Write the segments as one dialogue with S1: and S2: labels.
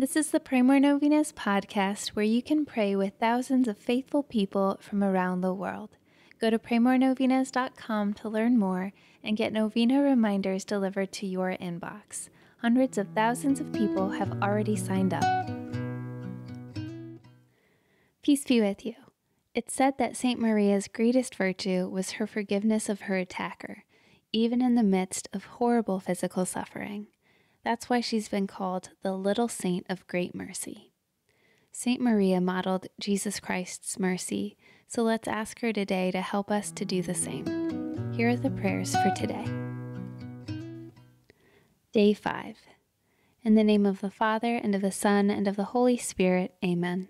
S1: This is the Pray More Novenas podcast where you can pray with thousands of faithful people from around the world. Go to praymorenovenas.com to learn more and get novena reminders delivered to your inbox. Hundreds of thousands of people have already signed up. Peace be with you. It's said that St. Maria's greatest virtue was her forgiveness of her attacker, even in the midst of horrible physical suffering. That's why she's been called the Little Saint of Great Mercy. St. Maria modeled Jesus Christ's mercy, so let's ask her today to help us to do the same. Here are the prayers for today. Day 5. In the name of the Father, and of the Son, and of the Holy Spirit, Amen.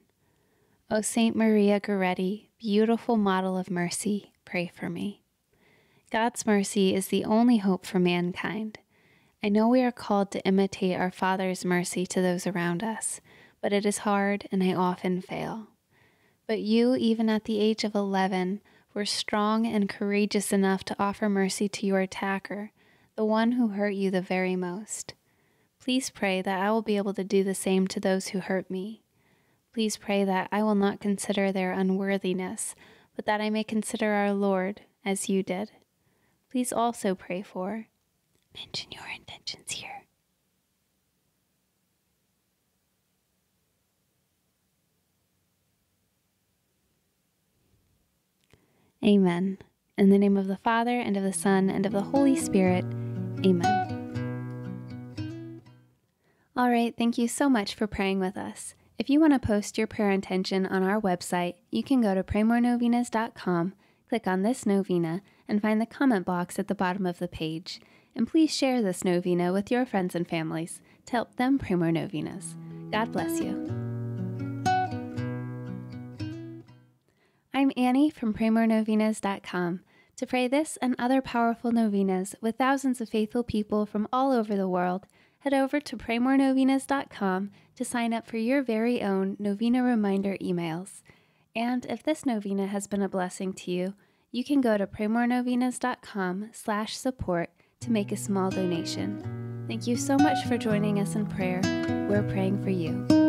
S1: O Saint Maria Goretti, beautiful model of mercy, pray for me. God's mercy is the only hope for mankind. I know we are called to imitate our Father's mercy to those around us, but it is hard and I often fail. But you, even at the age of 11, were strong and courageous enough to offer mercy to your attacker, the one who hurt you the very most. Please pray that I will be able to do the same to those who hurt me. Please pray that I will not consider their unworthiness, but that I may consider our Lord as you did. Please also pray for Mention your intentions here. Amen. In the name of the Father, and of the Son, and of the Holy Spirit. Amen. All right, thank you so much for praying with us. If you want to post your prayer intention on our website, you can go to praymorenovenas.com, click on this novena, and find the comment box at the bottom of the page. And please share this novena with your friends and families to help them pray more novenas. God bless you. I'm Annie from praymorenovenas.com. To pray this and other powerful novenas with thousands of faithful people from all over the world, head over to praymorenovenas.com to sign up for your very own novena reminder emails. And if this novena has been a blessing to you, you can go to praymorenovenas.com slash support to make a small donation. Thank you so much for joining us in prayer. We're praying for you.